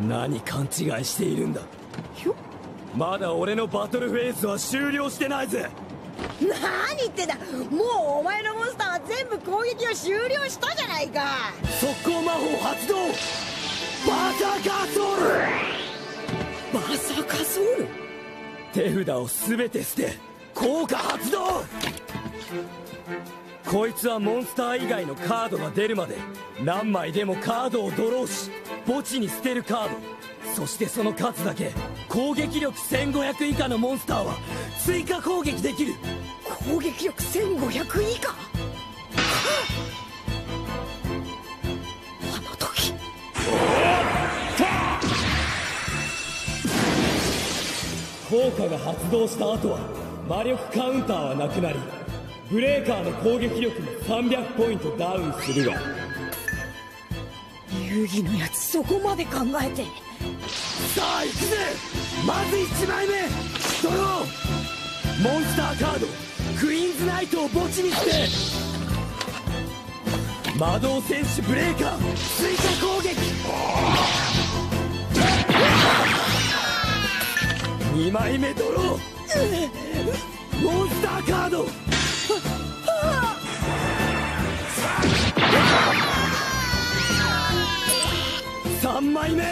何勘違いしているんだ。まだ俺のバトルフェーズは終了してないぜ。何言ってんだ。もうお前のモンスターは全部攻撃を終了したじゃないか。速攻魔法発動。バーサーカーソウル。バーサーカーソウル？手札を全て捨て効果発動こいつはモンスター以外のカードが出るまで何枚でもカードをドローし墓地に捨てるカード。そしてその数だけ攻撃力1500以下のモンスターは追加攻撃できる。攻撃力1500以下？あの時。効果が発動した後は魔力カウンターはなくなりブレーカーの攻撃力も300ポイントダウンするが。遊戯のやつそこまで考えて。さあ行くぜまず1枚目。ドローモンスターカード。クイーンズナイトを墓地にして。魔導戦士ブレーカー追加攻撃。2枚目ドローモンスターカード枚目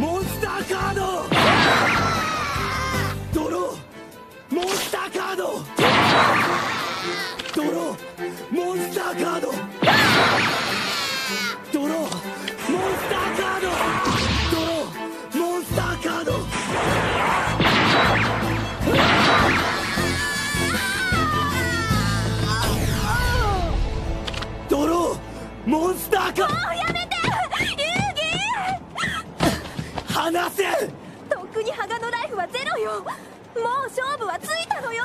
モンスターカード。ドロー。モンスターカード。ドロー。モンスターカード。ドロー。モンスターカード。ドロー。モンスターカード。ドロー。モンスターカー。ドもうやめて。離せ！とっくにハガのライフはゼロよ。もう勝負はついたのよ。